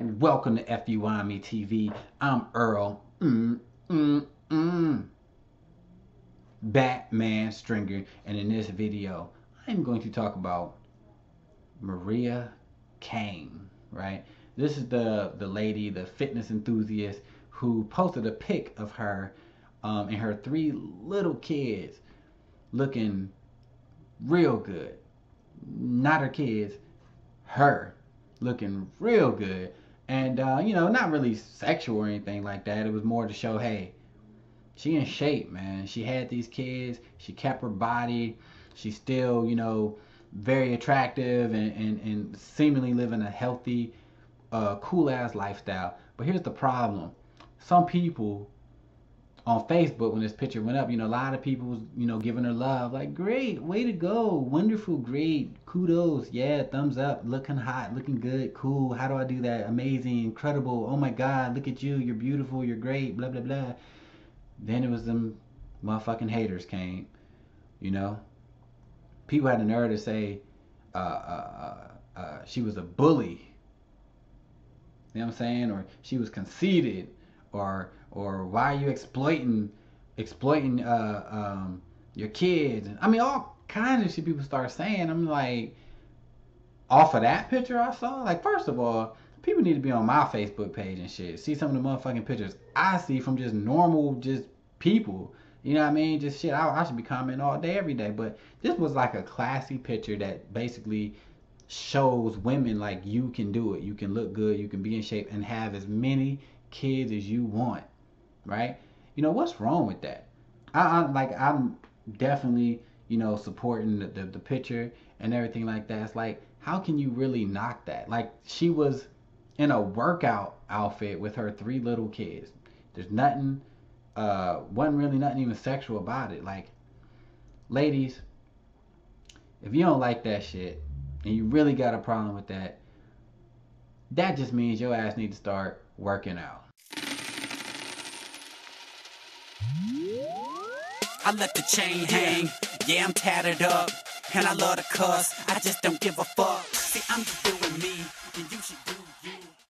Welcome to FUIME TV. I'm Earl. Mm, mm, mm. Batman Stringer. And in this video, I'm going to talk about Maria Kang, right? This is the, the lady, the fitness enthusiast, who posted a pic of her um, and her three little kids looking real good. Not her kids, her looking real good. And, uh, you know, not really sexual or anything like that. It was more to show, hey, she in shape, man. She had these kids. She kept her body. She's still, you know, very attractive and, and, and seemingly living a healthy, uh, cool ass lifestyle. But here's the problem. Some people on Facebook when this picture went up, you know, a lot of people was, you know, giving her love. Like, great, way to go, wonderful, great, kudos, yeah, thumbs up, looking hot, looking good, cool. How do I do that? Amazing, incredible. Oh my God, look at you, you're beautiful, you're great, blah blah blah. Then it was them motherfucking haters came, you know. People had the nerve to say uh, uh, uh, uh she was a bully. You know what I'm saying? Or she was conceited or or why are you exploiting exploiting uh, um, your kids? I mean, all kinds of shit people start saying. I'm like, off of that picture I saw, like first of all, people need to be on my Facebook page and shit. See some of the motherfucking pictures I see from just normal, just people. You know what I mean? Just shit. I, I should be commenting all day, every day. But this was like a classy picture that basically shows women like you can do it. You can look good. You can be in shape and have as many kids as you want, right? You know what's wrong with that? I, I like I'm definitely you know supporting the, the, the picture and everything like that. It's like how can you really knock that? Like she was in a workout outfit with her three little kids. There's nothing, uh, wasn't really nothing even sexual about it. Like, ladies, if you don't like that shit and you really got a problem with that, that just means your ass need to start working out. I let the chain hang, yeah, I'm tattered up, and I love to cuss, I just don't give a fuck. See, I'm just doing me, and you should do